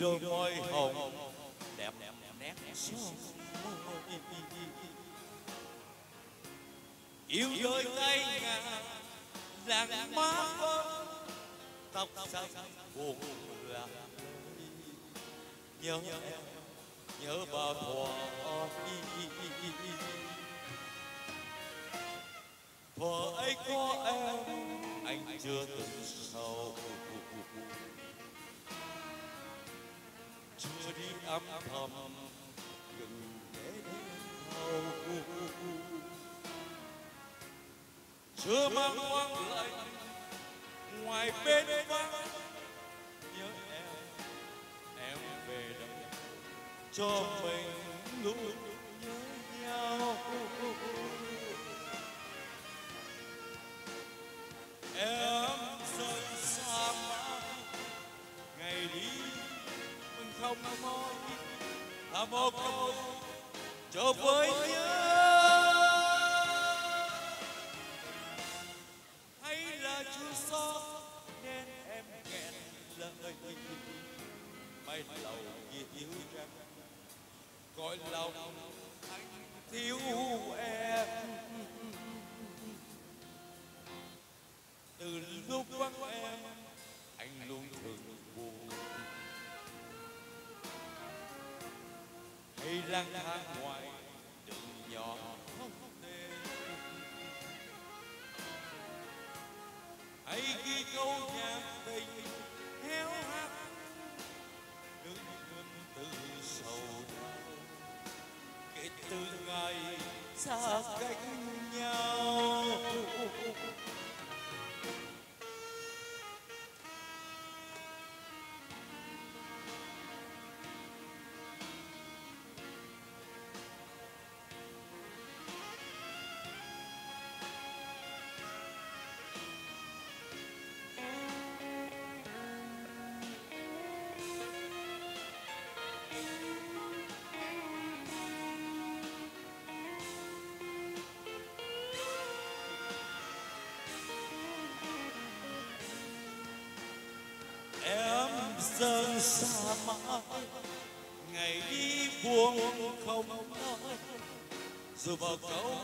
đôi môi hồng. Đẹp nét yêu đôi tay ngà làng má tóc xanh buồn là nhớ em nhớ bà thuở thuở ấy có em, anh chưa từng sầu chưa đi âm thầm đừng để đau chưa mang hoang lạnh ngoài bên vắng, nhớ em em về đây cho mình luôn không? Nói là một câu cho với nhớ. Hay là chưa xót nên em nghẹn lời mày lầu vì thiếu rằng gọi lòng anh thiếu em. Lang thang ngoài đường nhỏ. Không tên hãy ghi câu nhạc tình héo hắt đừng quên từ sầu đau. Kể từ ngày xa cách nhau. Dâng xa mãi. Ngày đi buông không nói rồi vào câu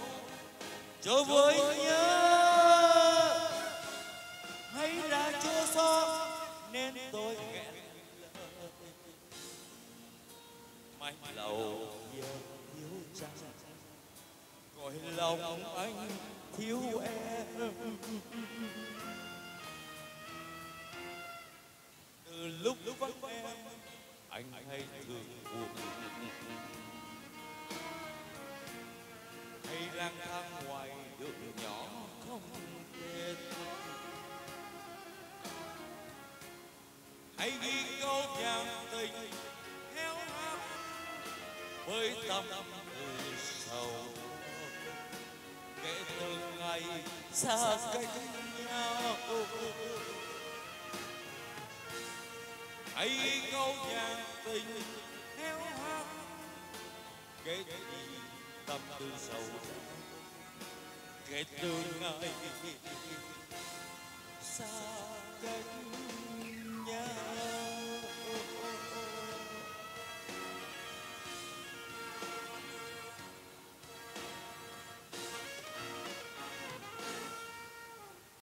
cho với nhớ. Hay đã chưa xót nên tôi nghẹn mãi lầu yêu thiếu chàng. Gọi lòng anh thiếu em. Từ lúc đường nhỏ không tên hãy ghi câu nhạc tình héo hắt với tâm từ sầu kể từ ngày xa cách nhau. Hãy ghi câu nhạc tình héo hắt kể từ tâm tư sầu kể từ ngày xa cách